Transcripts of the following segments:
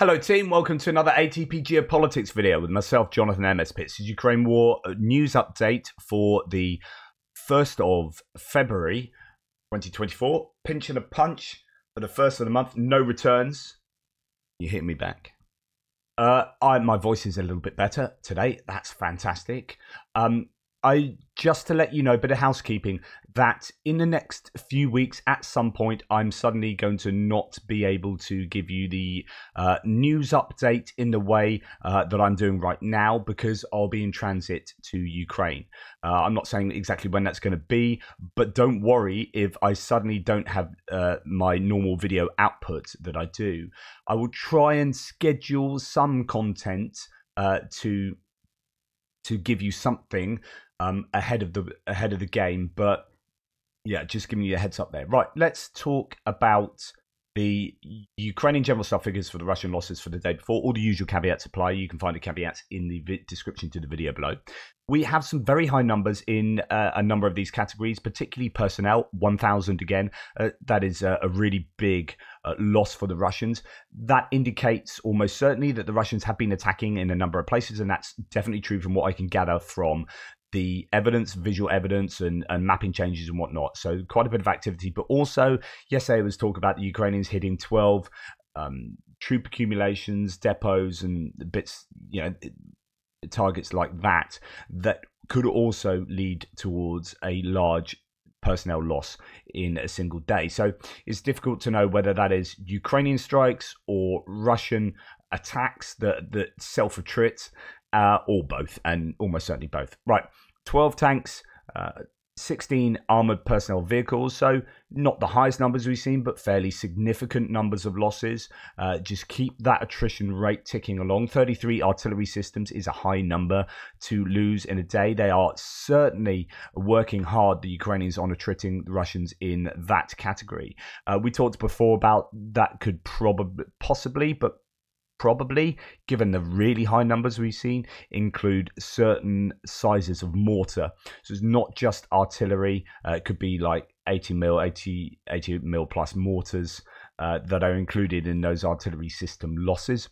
Hello, team. Welcome to another ATP Geopolitics video with myself, Jonathan MS Pearce. Ukraine War news update for the 1st of February 2024. Pinching a punch for the first of the month. No returns. You hit me back. Uh, I, my voice is a little bit better today. That's fantastic. Um, I just to let you know, a bit of housekeeping that in the next few weeks, at some point, I'm suddenly going to not be able to give you the uh, news update in the way uh, that I'm doing right now because I'll be in transit to Ukraine. Uh, I'm not saying exactly when that's going to be, but don't worry if I suddenly don't have uh, my normal video output that I do. I will try and schedule some content uh, to to give you something um, ahead of the ahead of the game. But yeah, just giving you a heads up there. Right, let's talk about the Ukrainian general staff figures for the Russian losses for the day before. All the usual caveats apply. You can find the caveats in the vi- description to the video below. We have some very high numbers in uh, a number of these categories, particularly personnel, 1,000 again. Uh, that is a, a really big uh, loss for the Russians. That indicates almost certainly that the Russians have been attacking in a number of places, and that's definitely true from what I can gather from the evidence, visual evidence, and, and mapping changes and whatnot. So quite a bit of activity. But also, yesterday was talk about the Ukrainians hitting 12 um, troop accumulations, depots, and bits, you know, targets like that that could also lead towards a large personnel loss in a single day. So it's difficult to know whether that is Ukrainian strikes or Russian attacks that that self retreat uh, or both, and almost certainly both. Right, 12 tanks, uh, 16 armored personnel vehicles. So, not the highest numbers we've seen, but fairly significant numbers of losses. Uh, just keep that attrition rate ticking along. 33 artillery systems is a high number to lose in a day. They are certainly working hard, the Ukrainians, on attriting the Russians in that category. Uh, we talked before about that could probably, possibly, but probably, given the really high numbers we've seen, include certain sizes of mortar. So it's not just artillery, uh, it could be like 80 mil, 80, 80 mil plus mortars. Uh, that are included in those artillery system losses.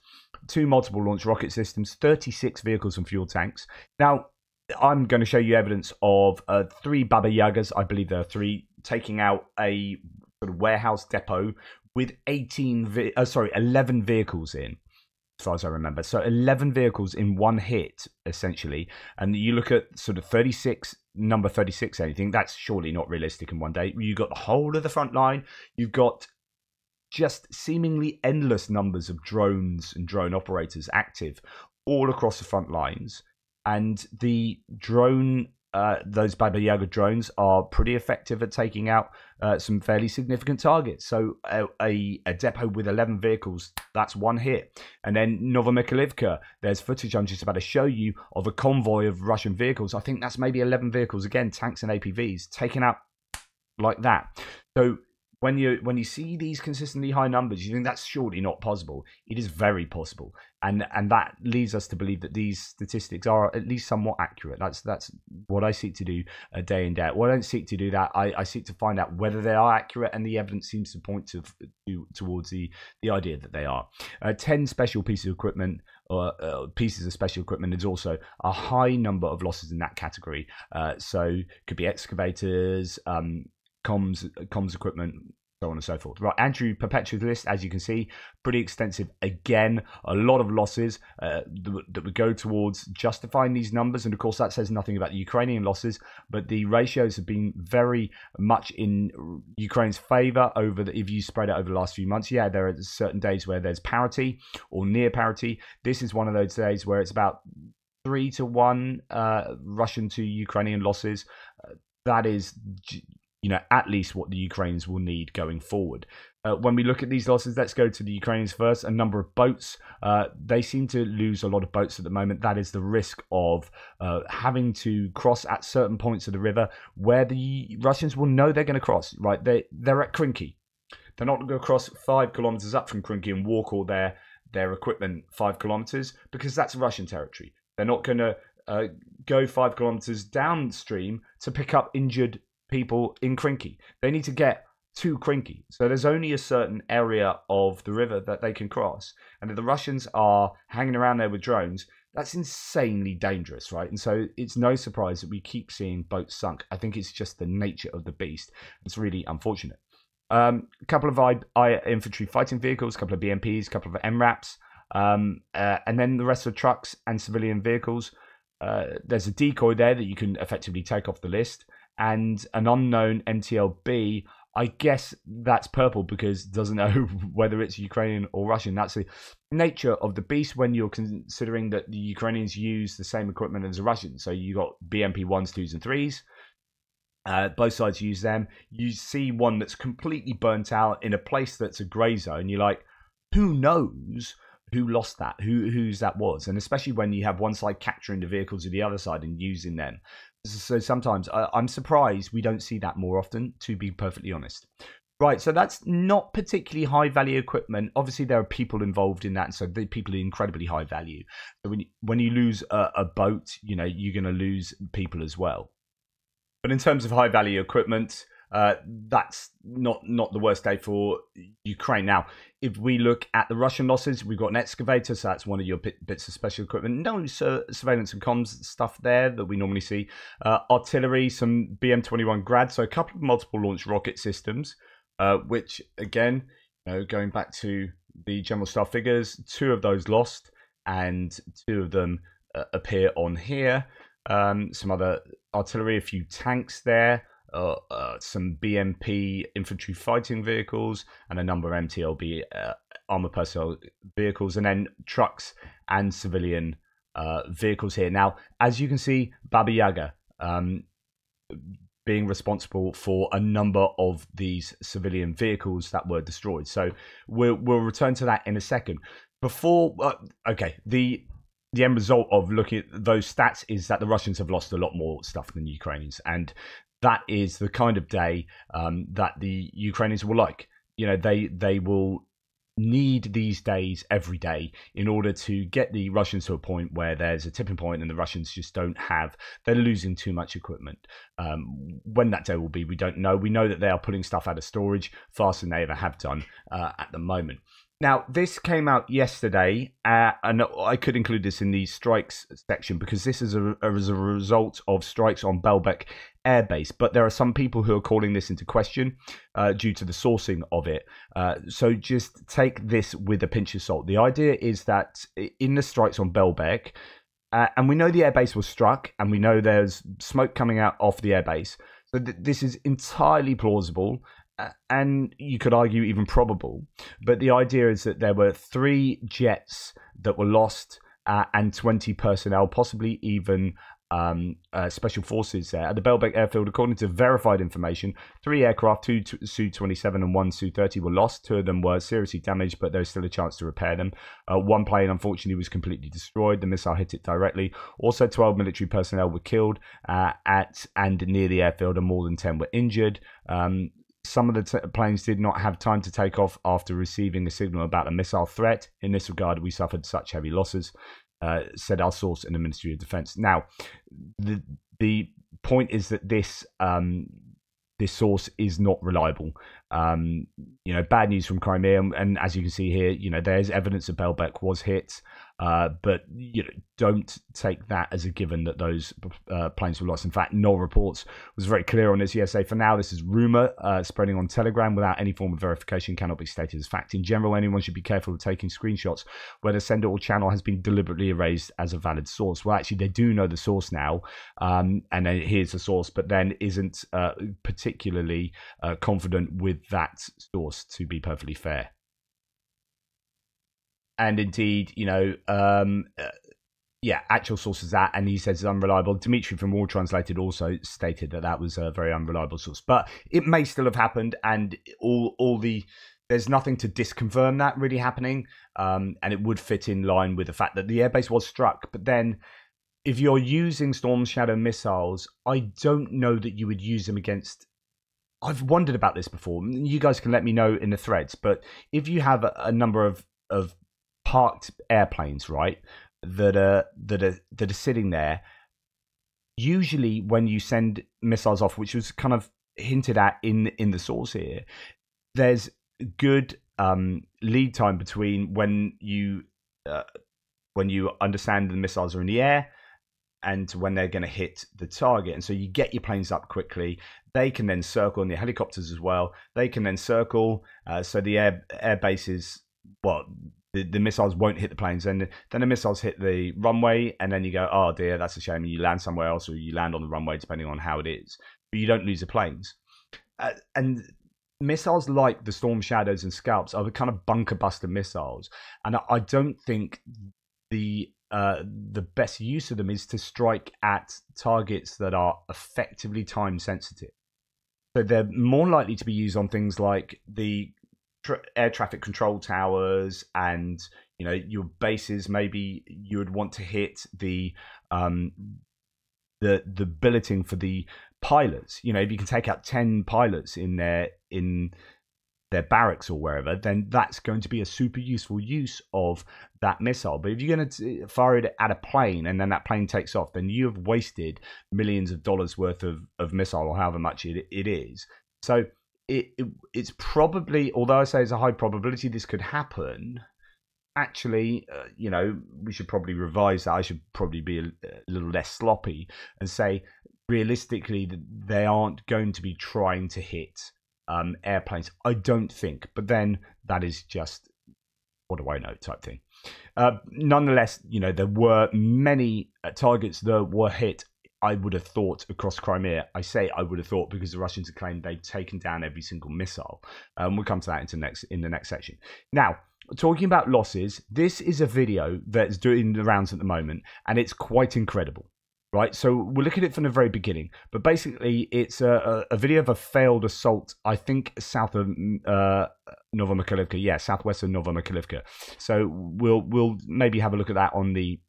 Two multiple launch rocket systems, 36 vehicles and fuel tanks. Now, I'm going to show you evidence of uh, three Baba Yagas, I believe there are three, taking out a sort of warehouse depot with 18, vi- uh, sorry, 11 vehicles in as far as I remember. So 11 vehicles in one hit, essentially. And you look at sort of 36, number 36, anything, that's surely not realistic in one day. You've got the whole of the front line. You've got just seemingly endless numbers of drones and drone operators active all across the front lines. And the drone uh, those Baba Yaga drones are pretty effective at taking out uh, some fairly significant targets. So a, a, a, depot with 11 vehicles, that's one hit. And then Novomikhailivka, there's footage I'm just about to show you of a convoy of Russian vehicles. I think that's maybe 11 vehicles, again, tanks and APVs, taken out like that. So when you when you see these consistently high numbers, you think that's surely not possible. It is very possible, and and that leads us to believe that these statistics are at least somewhat accurate. That's that's what I seek to do a day in day out. Well, I don't seek to do that. I, I seek to find out whether they are accurate, and the evidence seems to point to, to towards the the idea that they are. Uh, Ten special pieces of equipment or uh, pieces of special equipment is also a high number of losses in that category. Uh, so could be excavators, um, comms comms equipment so on and so forth. Right, Andrew Perpetua's list, as you can see, pretty extensive. Again, a lot of losses uh, that, that would go towards justifying these numbers. And of course, that says nothing about the Ukrainian losses, but the ratios have been very much in Ukraine's favor over the, if you spread it over the last few months. Yeah, there are certain days where there's parity or near parity. This is one of those days where it's about three to one uh, Russian to Ukrainian losses. Uh, that is you know, at least what the Ukrainians will need going forward. Uh, when we look at these losses, let's go to the Ukrainians first. A number of boats. Uh, they seem to lose a lot of boats at the moment. That is the risk of uh, having to cross at certain points of the river where the Russians will know they're going to cross, right? They, they're at Krinky. They're not going to cross five kilometers up from Krinky and walk all their, their equipment five kilometers because that's Russian territory. They're not going to uh, go five kilometers downstream to pick up injured people in Krinky. They need to get to Krinky. So there's only a certain area of the river that they can cross. And if the Russians are hanging around there with drones, that's insanely dangerous, right? And so it's no surprise that we keep seeing boats sunk. I think it's just the nature of the beast. It's really unfortunate. Um, a couple of I, I infantry fighting vehicles, a couple of BMPs, a couple of MRAPs, um, uh, and then the rest of trucks and civilian vehicles. Uh, there's a decoy there that you can effectively take off the list, and an unknown MTLB I guess that's purple because doesn't know whether it's Ukrainian or Russian. That's the nature of the beast when you're considering that the Ukrainians use the same equipment as the Russians. So you got BMP ones, twos, and threes. Uh, both sides use them. You see one that's completely burnt out in a place that's a grey zone. You're like, who knows who lost that? Who whose that was? And especially when you have one side capturing the vehicles of the other side and using them. So sometimes I, I'm surprised we don't see that more often, to be perfectly honest. Right, so that's not particularly high value equipment. Obviously, there are people involved in that, so the people are incredibly high value. When you, when you lose a, a boat, you know you're going to lose people as well. But in terms of high value equipment, uh, that's not not the worst day for Ukraine. Now, if we look at the Russian losses, we've got an excavator, so that's one of your bits of special equipment. No surveillance and comms stuff there that we normally see. Uh, artillery, some BM21 Grad, so a couple of multiple launch rocket systems, uh, which again, you know, going back to the general staff figures, two of those lost, and two of them uh, appear on here. Um, some other artillery, a few tanks there uh, uh, some BMP infantry fighting vehicles, and a number of MTLB uh, armor personnel vehicles, and then trucks and civilian uh, vehicles here. Now, as you can see, Baba Yaga um, being responsible for a number of these civilian vehicles that were destroyed. So we'll we'll return to that in a second. Before, uh, okay, the the end result of looking at those stats is that the Russians have lost a lot more stuff than the Ukrainians, and that is the kind of day um, that the Ukrainians will like. You know, they they will need these days every day in order to get the Russians to a point where there's a tipping point and the Russians just don't have, they're losing too much equipment. Um, when that day will be, we don't know. We know that they are putting stuff out of storage faster than they ever have done uh, at the moment. Now, this came out yesterday, uh, and I could include this in the strikes section because this is a, as a result of strikes on Belbek airbase. But there are some people who are calling this into question uh, due to the sourcing of it. Uh, so just take this with a pinch of salt. The idea is that in the strikes on Belbek, uh, and we know the airbase was struck, and we know there's smoke coming out off the airbase. So th- this is entirely plausible and you could argue even probable. But the idea is that there were three jets that were lost uh, and 20 personnel, possibly even um, uh, special forces there at the Belbek airfield. According to verified information, three aircraft, two Su 27 and one Su 30, were lost. Two of them were seriously damaged, but there's still a chance to repair them. Uh, one plane, unfortunately, was completely destroyed. The missile hit it directly. Also, 12 military personnel were killed uh, at and near the airfield, and more than 10 were injured. Um, some of the t- planes did not have time to take off after receiving a signal about a missile threat. In this regard, we suffered such heavy losses, uh, said our source in the Ministry of Defense. Now, the the point is that this um, this source is not reliable. Um, you know, bad news from Crimea, and as you can see here, you know, there's evidence that Belbek was hit. Uh, but you know, don't take that as a given that those uh, planes were lost. In fact, Noel Reports was very clear on this yesterday. For now, this is rumor uh, spreading on Telegram without any form of verification, cannot be stated as fact. In general, anyone should be careful of taking screenshots where the sender or channel has been deliberately erased as a valid source. Well, actually, they do know the source now, um, and here's the source, but then isn't uh, particularly uh, confident with that source. To be perfectly fair and indeed, you know, um, uh, yeah, actual sources that, and he says it's unreliable. Dimitri from War Translated also stated that that was a very unreliable source, but it may still have happened, and all all the there's nothing to disconfirm that really happening, um, and it would fit in line with the fact that the airbase was struck. But then, if you're using Storm Shadow missiles, I don't know that you would use them against I've wondered about this before. You guys can let me know in the threads. But if you have a, a number of, of parked airplanes, right? That are that are that are sitting there. Usually, when you send missiles off, which was kind of hinted at in in the source here, there's good um, lead time between when you uh, when you understand the missiles are in the air and when they're going to hit the target. And so you get your planes up quickly. They can then circle, and the helicopters as well. They can then circle. Uh, so the air air bases, well, the, the missiles won't hit the planes. And then the missiles hit the runway, and then you go, oh dear, that's a shame. You land somewhere else, or you land on the runway, depending on how it is. But you don't lose the planes. Uh, and missiles like the Storm Shadows and Scalps are the kind of bunker buster missiles, and I don't think the uh, the best use of them is to strike at targets that are effectively time sensitive. So they're more likely to be used on things like the tra- air traffic control towers and you know your bases. Maybe you would want to hit the um, the the billeting for the pilots. You know, if you can take out ten pilots in their in their barracks or wherever, then that's going to be a super useful use of that missile. But if you're going to fire it at a plane and then that plane takes off, then you have wasted millions of dollars worth of, of missile or however much it, it is. So it, it it's probably, although I say it's a high probability this could happen, actually, uh, you know, we should probably revise that. I should probably be a, a little less sloppy and say realistically that they aren't going to be trying to hit um, airplanes. I don't think, but then that is just what do I know type thing. Uh, nonetheless, you know there were many uh, targets that were hit. I would have thought across Crimea. I say I would have thought because the Russians have claimed they've taken down every single missile. Um, we'll come to that into next in the next section. Now, talking about losses, this is a video that's doing the rounds at the moment, and it's quite incredible right? So we'll look at it from the very beginning. But basically, it's a, a, video of a failed assault, I think, south of uh, Novomikhailivka. Yeah, southwest of Novomikhailivka. So we'll we'll maybe have a look at that on the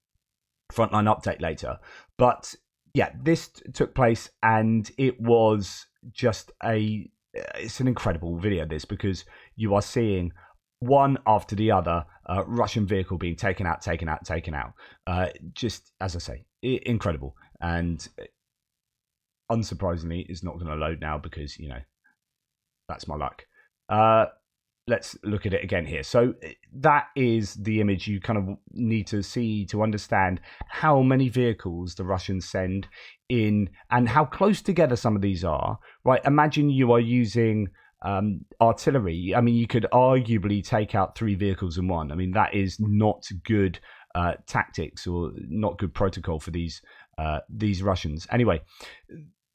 frontline update later. But yeah, this t- took place, and it was just a. It's an incredible video, this because you are seeing one after the other uh, Russian vehicle being taken out, taken out, taken out. Uh, just as I say, incredible. And unsurprisingly, it's not going to load now because, you know, that's my luck. Uh, let's look at it again here. So eh, that is the image you kind of need to see to understand how many vehicles the Russians send in and how close together some of these are. Right? Imagine you are using um, artillery. I mean, you could arguably take out three vehicles in one. I mean, that is not good uh, tactics or not good protocol for these uh, these Russians. Anyway,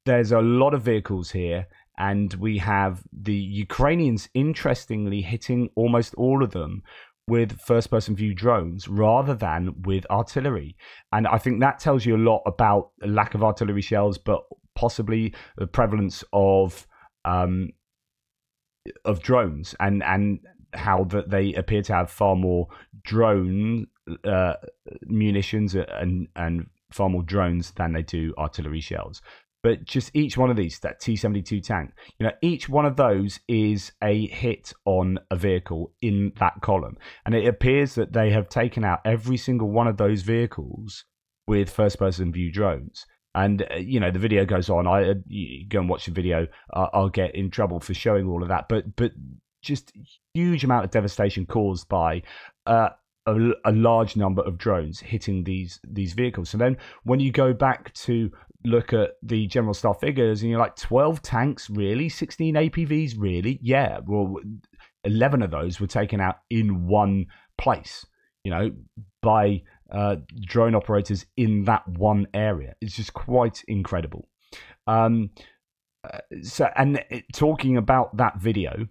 there's a lot of vehicles here, and we have the Ukrainians interestingly hitting almost all of them with first person view drones rather than with artillery. And I think that tells you a lot about the lack of artillery shells, but possibly the prevalence of um, of drones and and how that they appear to have far more drone uh, munitions and and far more drones than they do artillery shells. But just each one of these, that T seventy two tank, you know, each one of those is a hit on a vehicle in that column, and it appears that they have taken out every single one of those vehicles with first person view drones. And uh, you know the video goes on. I uh, go and watch the video. Uh, I'll get in trouble for showing all of that. But but just huge amount of devastation caused by uh, a, a, large number of drones hitting these these vehicles. So then when you go back to look at the general staff figures, and you're like, twelve tanks, really? Sixteen APVs, really? Yeah. Well, eleven of those were taken out in one place. You know, by uh, drone operators in that one area. It's just quite incredible. Um, uh, so, and it, talking about that video,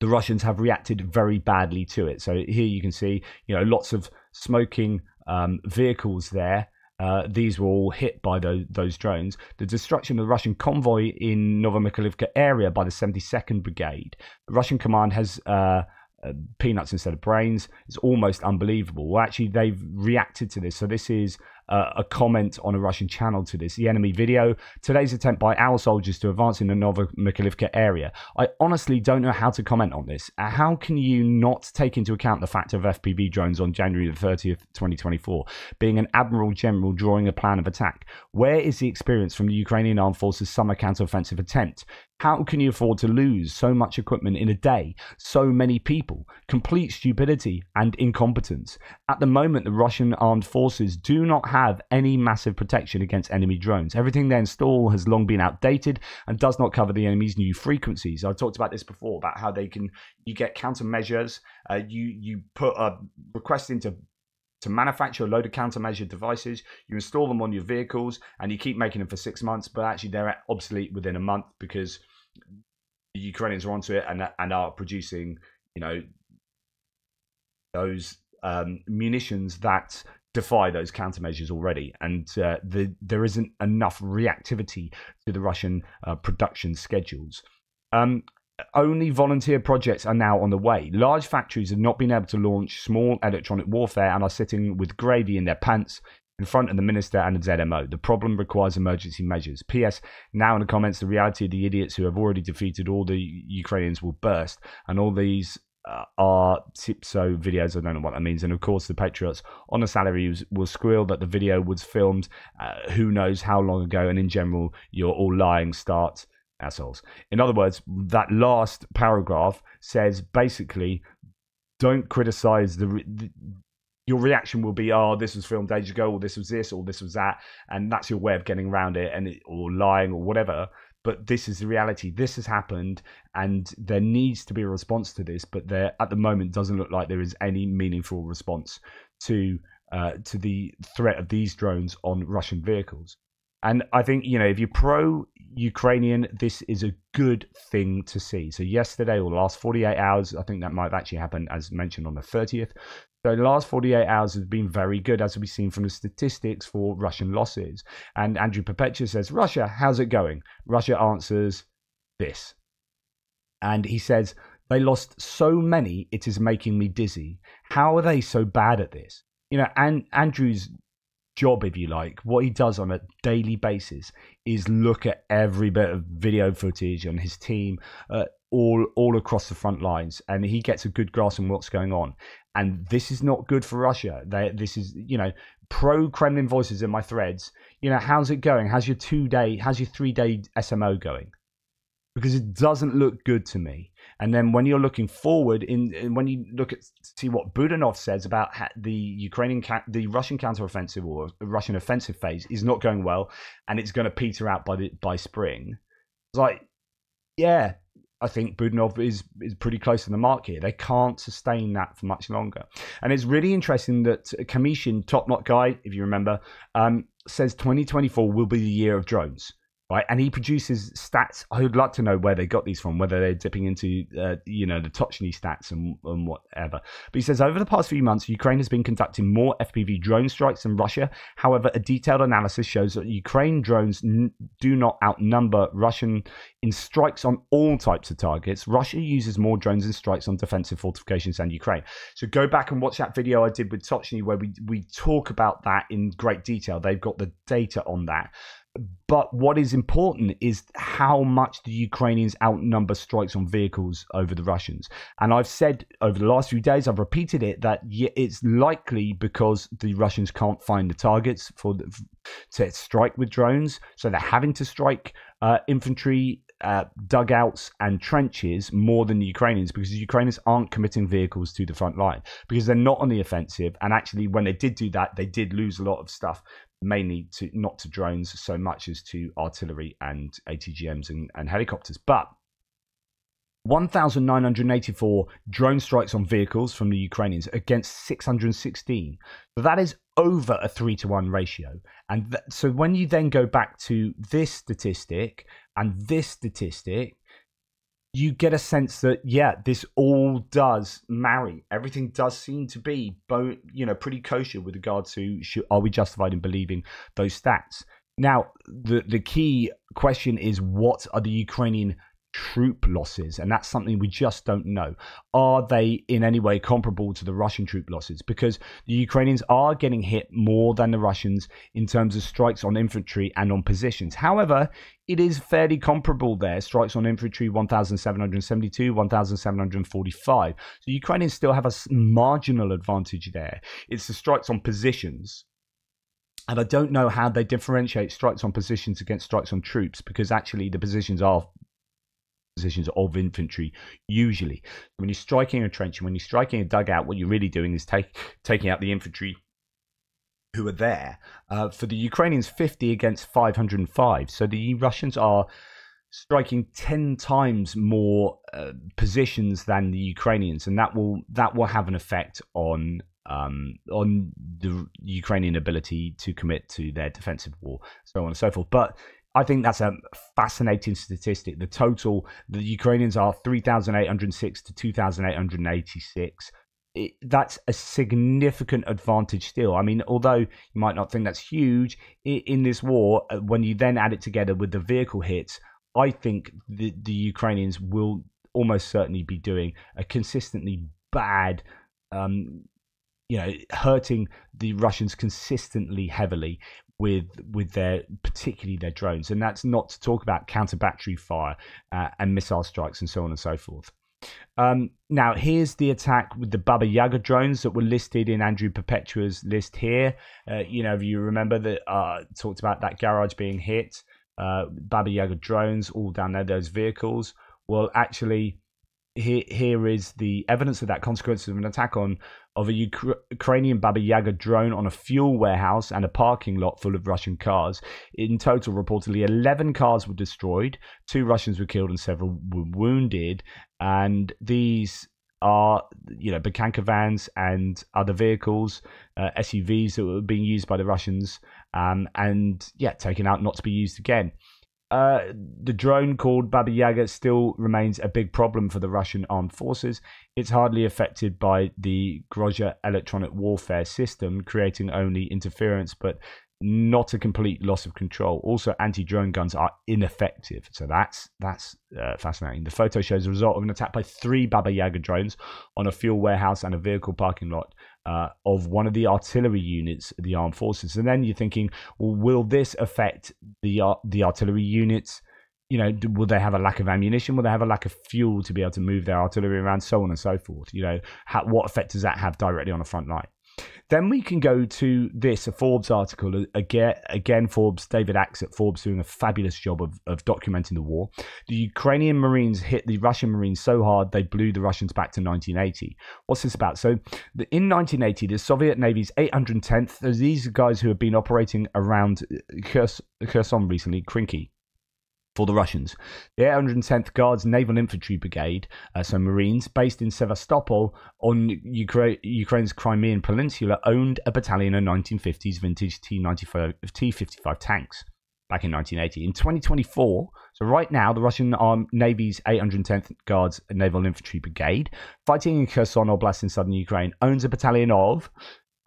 the Russians have reacted very badly to it. So here you can see, you know, lots of smoking um, vehicles there. Uh, these were all hit by those, those, drones. The destruction of the Russian convoy in Novomikhailivka area by the 72nd Brigade. The Russian command has uh, uh, peanuts instead of brains. It's almost unbelievable. Well, actually, they've reacted to this. So this is uh, a comment on a Russian channel to this. The enemy video. Today's attempt by our soldiers to advance in the Novomikhailivka area. I honestly don't know how to comment on this. How can you not take into account the fact of FPV drones on January the 30th, 2024, being an admiral general drawing a plan of attack? Where is the experience from the Ukrainian armed forces' summer counteroffensive attempt? How can you afford to lose so much equipment in a day, so many people? Complete stupidity and incompetence. At the moment, the Russian armed forces do not have any massive protection against enemy drones. Everything they install has long been outdated and does not cover the enemy's new frequencies. I've talked about this before about how they can you get countermeasures. Uh, you you put a request into to manufacture a load of countermeasure devices. You install them on your vehicles and you keep making them for six months, but actually they're obsolete within a month because the Ukrainians are onto it and and are producing, you know, those um, munitions that defy those countermeasures already, and uh, the, there isn't enough reactivity to the Russian uh, production schedules. Um, only volunteer projects are now on the way. Large factories have not been able to launch small electronic warfare and are sitting with gravy in their pants in front of the minister and the ZMO. The problem requires emergency measures. P.S. Now in the comments, the reality of the idiots who have already defeated all the Ukrainians will burst, and all these uh, are TIPSO videos. I don't know what that means. And of course, the Patriots on the salary will squeal that the video was filmed uh, who knows how long ago, and in general, you're all lying. Start assholes. In other words, that last paragraph says basically don't criticize the, the your reaction will be, oh, this was filmed ages ago, or this was this, or this was that, and that's your way of getting around it, and it, or lying, or whatever. But this is the reality. This has happened, and there needs to be a response to this. But there, at the moment, doesn't look like there is any meaningful response to uh, to the threat of these drones on Russian vehicles. And I think, you know, if you're pro Ukrainian, this is a good thing to see. So, yesterday or last 48 hours, I think that might have actually happened, as mentioned, on the 30th. So the last 48 hours has been very good, as we've seen from the statistics for Russian losses. And Andrew Perpetua says, Russia, how's it going? Russia answers this. And he says, they lost so many, it is making me dizzy. How are they so bad at this? You know, and Andrew's job, if you like, what he does on a daily basis is look at every bit of video footage on his team, uh, all all across the front lines, and he gets a good grasp on what's going on and this is not good for Russia. They, this is, you know, pro Kremlin voices in my threads. You know, how's it going? How's your two day, how's your three day SMO going? Because it doesn't look good to me. And then when you're looking forward, in, in when you look at see what Budanov says about the Ukrainian, the Russian counteroffensive or Russian offensive phase is not going well, and it's going to peter out by the by spring. It's like, yeah, I think Budanov is is pretty close to the mark here. They can't sustain that for much longer. And it's really interesting that Kamyshin, top knot guy, if you remember, um, says 2024 will be the year of drones right? And he produces stats. I would like to know where they got these from, whether they're dipping into, uh, you know, the Tochnyi stats and, and whatever. But he says over the past few months, Ukraine has been conducting more FPV drone strikes than Russia. However, a detailed analysis shows that Ukraine drones n- do not outnumber Russian in strikes on all types of targets. Russia uses more drones and strikes on defensive fortifications than Ukraine. So go back and watch that video I did with Tochnyi where we, we talk about that in great detail. They've got the data on that. But what is important is how much the Ukrainians outnumber strikes on vehicles over the Russians. And I've said over the last few days, I've repeated it that it's likely because the Russians can't find the targets for the, to strike with drones, so they're having to strike uh, infantry uh, dugouts and trenches more than the Ukrainians because the Ukrainians aren't committing vehicles to the front line because they're not on the offensive. And actually, when they did do that, they did lose a lot of stuff mainly to not to drones so much as to artillery and ATGMs and, and helicopters. But 1,984 drone strikes on vehicles from the Ukrainians against 616. So that is over a three to one ratio. And th- so when you then go back to this statistic and this statistic, you get a sense that yeah, this all does marry. Everything does seem to be, you know, pretty kosher with regard to should, are we justified in believing those stats? Now, the the key question is what are the Ukrainian troop losses, and that's something we just don't know. Are they in any way comparable to the Russian troop losses? Because the Ukrainians are getting hit more than the Russians in terms of strikes on infantry and on positions. However, it is fairly comparable there. Strikes on infantry 1,772, 1,745. So Ukrainians still have a marginal advantage there. It's the strikes on positions and I don't know how they differentiate strikes on positions against strikes on troops because actually the positions are positions of infantry usually. When you're striking a trench and when you're striking a dugout, what you're really doing is take, taking out the infantry who are there. Uh, for the Ukrainians, 50 against 505. So the Russians are striking 10 times more uh, positions than the Ukrainians, and that will that will have an effect on um, on the Ukrainian ability to commit to their defensive war, so on and so forth. But I think that's a fascinating statistic. The total, the Ukrainians are 3,806 to 2,886. It, that's a significant advantage still. I mean, although you might not think that's huge in, in this war, uh, when you then add it together with the vehicle hits, I think the, the Ukrainians will almost certainly be doing a consistently bad um, you know hurting the Russians consistently heavily with with their particularly their drones, and that's not to talk about counter battery fire uh, and missile strikes and so on and so forth. Um, now, here's the attack with the Baba Yaga drones that were listed in Andrew Perpetua's list here. Uh, you know, if you remember that uh, talked about that garage being hit, uh, Baba Yaga drones all down there, those vehicles. Well, actually, here here is the evidence of that consequences of an attack on of a Ukrainian Baba Yaga drone on a fuel warehouse and a parking lot full of Russian cars. In total, reportedly 11 cars were destroyed, two Russians were killed, and several were wounded. And these are, you know, Bukhanka vans and other vehicles, uh, SUVs that were being used by the Russians, um, and yeah, taken out not to be used again. Uh, the drone called Baba Yaga still remains a big problem for the Russian armed forces. It's hardly affected by the Grozha electronic warfare system, creating only interference, but not a complete loss of control. Also, anti-drone guns are ineffective, so that's that's uh, fascinating. The photo shows the result of an attack by three Baba Yaga drones on a fuel warehouse and a vehicle parking lot uh, of one of the artillery units of the armed forces. And then you're thinking, well, will this affect the uh, the artillery units? You know, will they have a lack of ammunition? Will they have a lack of fuel to be able to move their artillery around, so on and so forth? You know, how, what effect does that have directly on the front line? Then we can go to this, a Forbes article. Again, again Forbes, David Axe at Forbes doing a fabulous job of, of documenting the war. The Ukrainian Marines hit the Russian Marines so hard they blew the Russians back to 1980. What's this about? So, the, in 1980, the Soviet Navy's 810th, these guys who have been operating around Kherson recently, Krinky for the Russians. The 810th Guards Naval Infantry Brigade, uh, so Marines, based in Sevastopol on Ukra- Ukraine's Crimean Peninsula, owned a battalion of 1950s vintage T-95, T-55 tanks back in 1980. In 2024, so right now, the Russian Navy's 810th Guards Naval Infantry Brigade, fighting in Kherson Oblast in southern Ukraine, owns a battalion of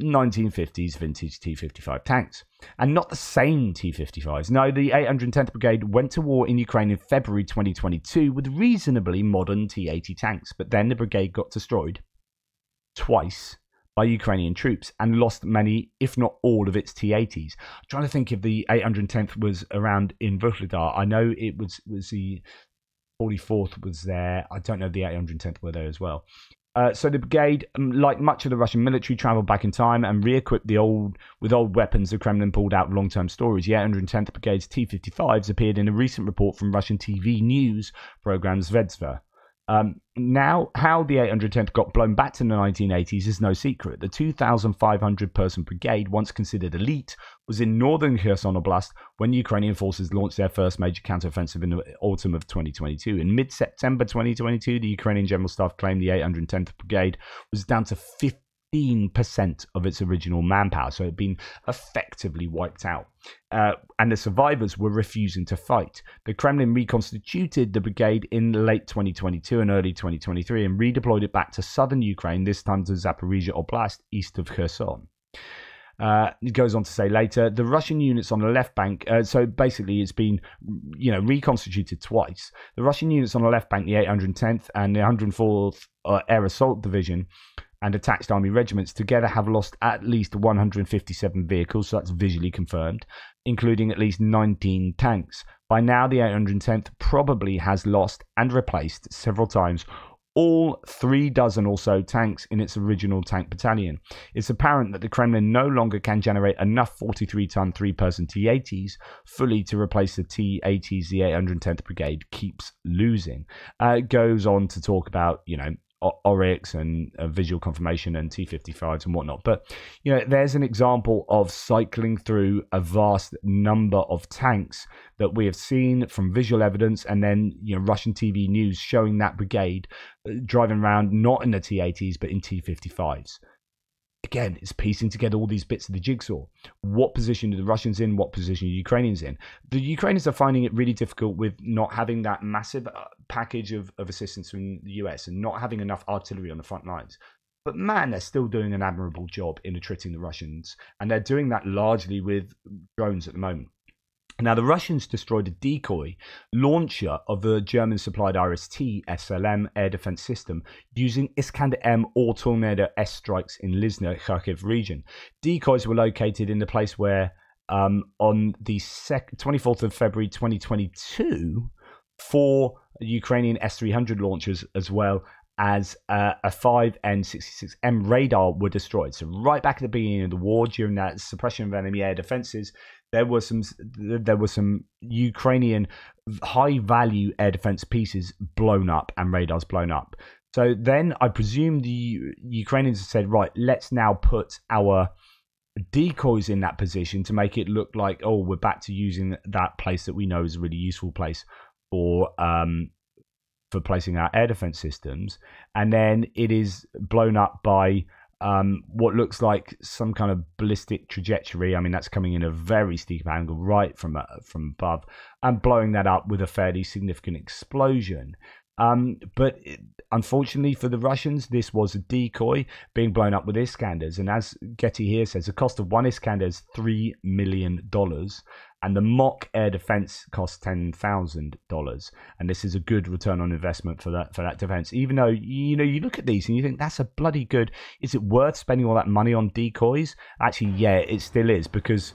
1950s vintage T 55 tanks. And not the same T 55s. No, the 810th Brigade went to war in Ukraine in February 2022 with reasonably modern T 80 tanks, but then the brigade got destroyed twice by Ukrainian troops and lost many, if not all, of its T 80s. I'm trying to think if the 810th was around in Vuhledar. I know it was, was the 44th was there. I don't know if the 810th were there as well. Uh, so the brigade, um, like much of the Russian military, traveled back in time and re-equipped the old with old weapons the Kremlin pulled out of long-term storage. The 810th Brigade's T-55s appeared in a recent report from Russian TV news program Zvezda. Um, now, how the 810th got blown back to the 1980s is no secret. The 2,500 person brigade, once considered elite, was in northern Kherson Oblast when Ukrainian forces launched their first major counteroffensive in the autumn of 2022. In mid September 2022, the Ukrainian General Staff claimed the 810th Brigade was down to 50 15% of its original manpower. So it had been effectively wiped out. Uh, and the survivors were refusing to fight. The Kremlin reconstituted the brigade in late 2022 and early 2023 and redeployed it back to southern Ukraine, this time to Zaporizhia Oblast, east of Kherson. Uh, it goes on to say later the Russian units on the left bank. Uh, so basically, it's been you know reconstituted twice. The Russian units on the left bank, the 810th and the 104th uh, Air Assault Division, and attached army regiments together have lost at least 157 vehicles. So that's visually confirmed, including at least 19 tanks. By now, the 810th probably has lost and replaced several times all three dozen or so tanks in its original tank battalion. It's apparent that the Kremlin no longer can generate enough 43 ton three person T 80s fully to replace the T 80s the 810th Brigade keeps losing. Uh, it goes on to talk about, you know, Oryx and uh, visual confirmation and T55s and whatnot. But you know, there's an example of cycling through a vast number of tanks that we have seen from visual evidence, and then you know Russian TV news showing that brigade uh, driving around not in the T80s but in T55s again, it's piecing together all these bits of the jigsaw. What position are the Russians in? What position are the Ukrainians in? The Ukrainians are finding it really difficult with not having that massive uh, package of, of assistance from the US and not having enough artillery on the front lines. But man, they're still doing an admirable job in attriting the Russians, and they're doing that largely with drones at the moment. Now, the Russians destroyed a decoy launcher of the German supplied IRIS-T SLM air defense system using Iskander M or Tornado S strikes in Lizne, Kharkiv region. Decoys were located in the place where, um, on the sec- 24th of February 2022, four Ukrainian S 300 launchers as well as uh, a 5N66M radar were destroyed. So right back at the beginning of the war, during that suppression of enemy air defenses, there were some there were some Ukrainian high value air defense pieces blown up and radars blown up. So then I presume the Ukrainians said, right, let's now put our decoys in that position to make it look like, oh, we're back to using that place that we know is a really useful place for um, for placing our air defense systems, and then it is blown up by um, what looks like some kind of ballistic trajectory. I mean, that's coming in a very steep angle right from uh, from above, and blowing that up with a fairly significant explosion. Um, but unfortunately for the Russians, this was a decoy being blown up with Iskanders. And as Getty here says, the cost of one Iskander is $3 million and the mock air defense costs ten thousand dollars, and this is a good return on investment for that for that defense. Even though you know you look at these and you think that's a bloody good. Is it worth spending all that money on decoys? Actually, yeah, it still is because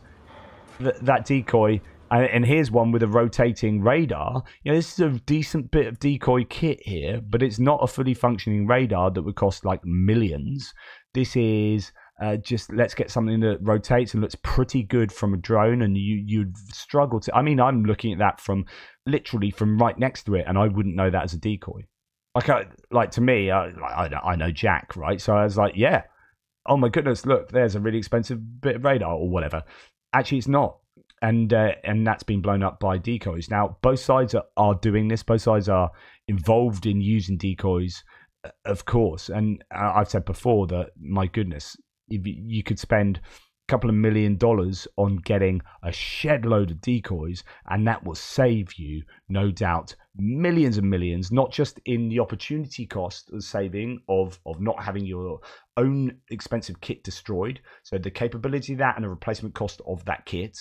th- that decoy. And here's one with a rotating radar. You know, this is a decent bit of decoy kit here, but it's not a fully functioning radar that would cost like millions. This is uh, just let's get something that rotates and looks pretty good from a drone, and you you'd struggle to. I mean, I'm looking at that from literally from right next to it, and I wouldn't know that as a decoy. Like, I, like to me, I, I, I know Jack, right? So I was like, yeah, oh my goodness, look, there's a really expensive bit of radar or whatever. Actually, it's not, and uh, and that's been blown up by decoys. Now, both sides are, are doing this. Both sides are involved in using decoys, uh, of course. And I've said before that, my goodness, you could spend a couple of million dollars on getting a shed load of decoys, and that will save you, no doubt, millions and millions, not just in the opportunity cost of saving of, of not having your own expensive kit destroyed, so the capability of that and the replacement cost of that kit,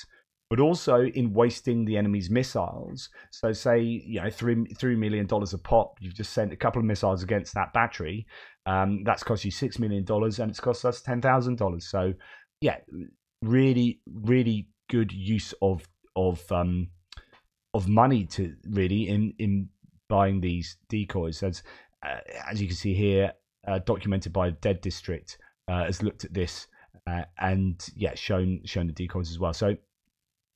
but also in wasting the enemy's missiles. So, say you know three three million dollars a pop, you've just sent a couple of missiles against that battery. Um, that's cost you six million dollars, and it's cost us ten thousand dollars. So, yeah, really, really good use of of um, of money to really in in buying these decoys. As uh, as you can see here, uh, documented by Dead District uh, has looked at this. Uh, and yeah, shown shown the decoys as well. So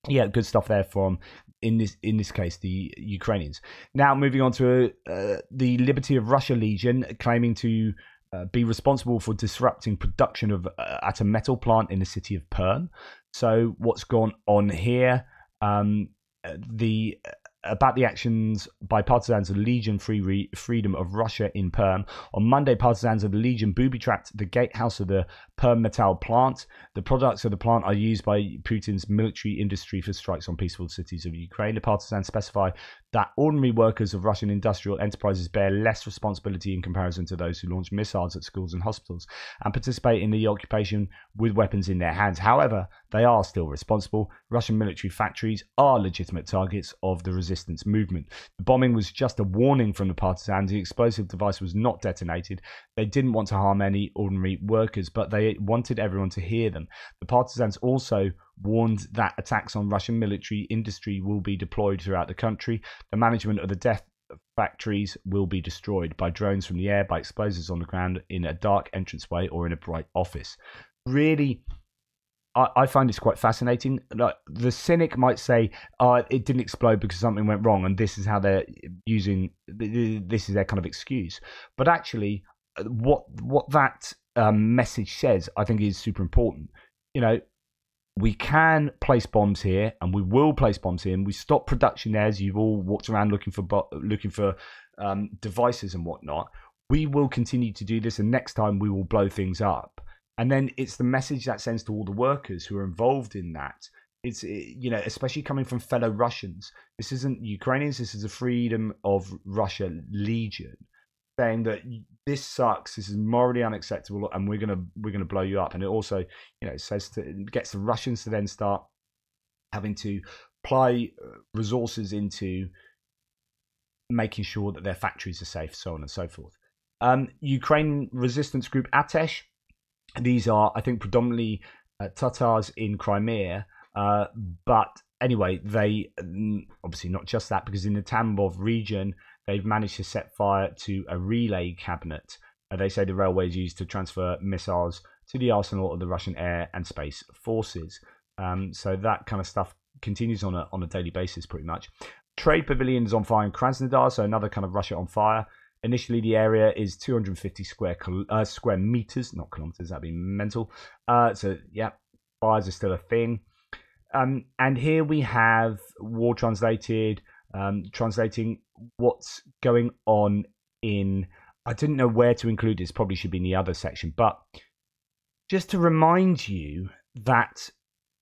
yeah, good stuff there from in this in this case the Ukrainians. Now moving on to uh, the Liberty of Russia Legion, claiming to uh, be responsible for disrupting production of uh, at a metal plant in the city of Perm. So what's gone on here? Um, the about the actions by partisans of the Legion Free Re- Freedom of Russia in Perm. On Monday, partisans of the Legion booby trapped the gatehouse of the Perm Metal plant. The products of the plant are used by Putin's military industry for strikes on peaceful cities of Ukraine. The partisans specify that ordinary workers of Russian industrial enterprises bear less responsibility in comparison to those who launch missiles at schools and hospitals and participate in the occupation with weapons in their hands. However, they are still responsible. Russian military factories are legitimate targets of the resistance movement. The bombing was just a warning from the partisans. The explosive device was not detonated. They didn't want to harm any ordinary workers, but they wanted everyone to hear them. The partisans also warned that attacks on Russian military industry will be deployed throughout the country. The management of the death factories will be destroyed by drones from the air, by explosives on the ground, in a dark entranceway, or in a bright office. Really, I, I find this quite fascinating. Like the cynic might say, uh, it didn't explode because something went wrong, and this is how they're using. This is their kind of excuse. But actually, uh, what what that um, message says, I think, is super important. You know, we can place bombs here, and we will place bombs here. And we stop production there, as you've all walked around looking for looking for um, devices and whatnot. We will continue to do this, and next time we will blow things up. And then it's the message that sends to all the workers who are involved in that. It's you know, especially coming from fellow Russians. This isn't Ukrainians. This is the Freedom of Russia Legion saying that this sucks. This is morally unacceptable, and we're gonna we're gonna blow you up. And it also, you know, says to gets the Russians to then start having to apply uh, resources into making sure that their factories are safe, so on and so forth. Um, Ukraine resistance group Atesh. These are, I think, predominantly uh, Tatars in Crimea, uh, but anyway, they obviously not just that because in the Tambov region they've managed to set fire to a relay cabinet. Uh, they say the railway is used to transfer missiles to the arsenal of the Russian air and space forces. Um, so that kind of stuff continues on a on a daily basis, pretty much. Trade pavilion is on fire in Krasnodar, so another kind of Russia on fire. Initially, the area is 250 square uh, square meters, not kilometers. That'd be mental. Uh, so yeah, fires are still a thing. Um, and here we have war translated, um, translating what's going on in. I didn't know where to include this. Probably should be in the other section, but just to remind you that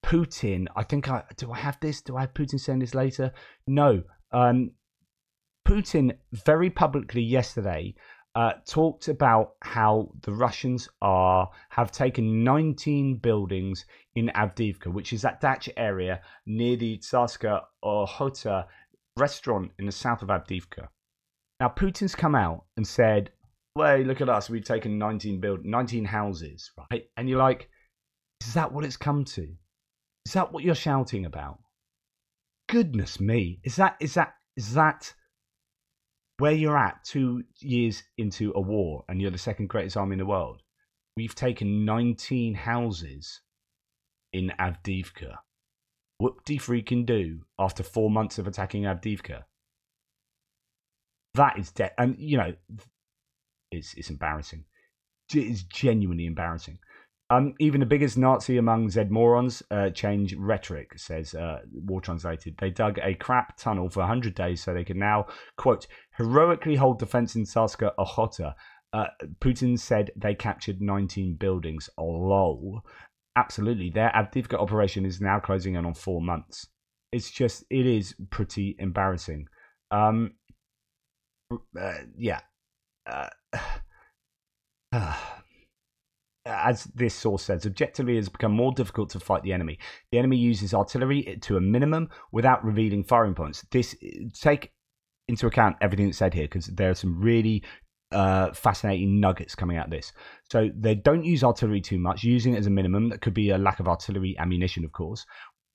Putin. I think I do. I have this. Do I have Putin saying this later? No. Um, Putin very publicly yesterday uh, talked about how the Russians are have taken 19 buildings in Avdiivka, which is that Dacha area near the Tsarska Ochota restaurant in the south of Avdiivka. Now, Putin's come out and said, "Well, look at us. We've taken 19 build 19 houses, right?" And you're like, "Is that what it's come to? Is that what you're shouting about?" Goodness me, is that is that is that where you're at two years into a war and you're the second greatest army in the world? We've taken 19 houses in Avdiivka whoop-de freaking do after four months of attacking Avdiivka. That is dead, and you know, it's it's embarrassing. It is genuinely embarrassing. Um, even the biggest Nazi among Z morons uh, change rhetoric, says uh, War Translated. They dug a crap tunnel for 100 days so they can now, quote, heroically hold defense in Tsarska Ochota. Uh, Putin said they captured 19 buildings. Oh, lol absolutely, their Avdiivka operation is now closing in on four months. It's just, it is pretty embarrassing. Um, uh, yeah. Uh, as this source says, objectively, it has become more difficult to fight the enemy. The enemy uses artillery to a minimum without revealing firing points. This take into account everything that's said here because there are some really uh, fascinating nuggets coming out of this. So they don't use artillery too much, using it as a minimum. That could be a lack of artillery ammunition, of course.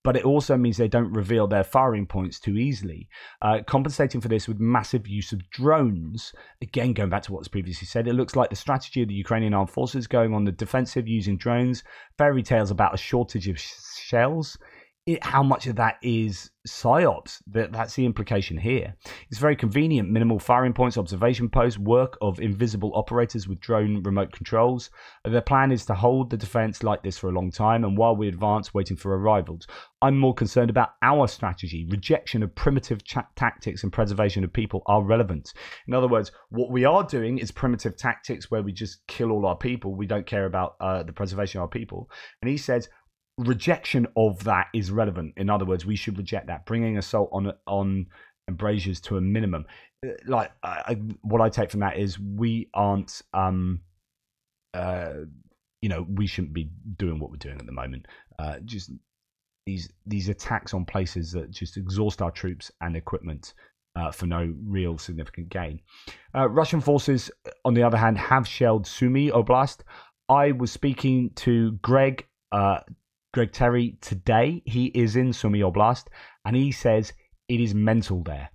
But it also means they don't reveal their firing points too easily. Uh, compensating for this with massive use of drones. Again, going back to what was previously said, it looks like the strategy of the Ukrainian armed forces going on the defensive using drones. Fairy tales about a shortage of sh- shells it, how much of that is psyops? That that's the implication here. It's very convenient. Minimal firing points, observation posts, work of invisible operators with drone remote controls. Their plan is to hold the defense like this for a long time, and while we advance, waiting for arrivals. I'm more concerned about our strategy. Rejection of primitive tactics and preservation of people are relevant. In other words, what we are doing is primitive tactics where we just kill all our people. We don't care about uh, the preservation of our people. And he says rejection of that is relevant. In other words, we should reject that, bringing assault on on embrasures to a minimum. Uh, like I, what I take from that is we aren't, um, uh, you know, we shouldn't be doing what we're doing at the moment. Uh, just these these attacks on places that just exhaust our troops and equipment. Uh, for no real significant gain. Uh, Russian forces, on the other hand, have shelled Sumy Oblast. I was speaking to Greg uh, Greg Terry today. He is in Sumy Oblast, and he says it is mental there.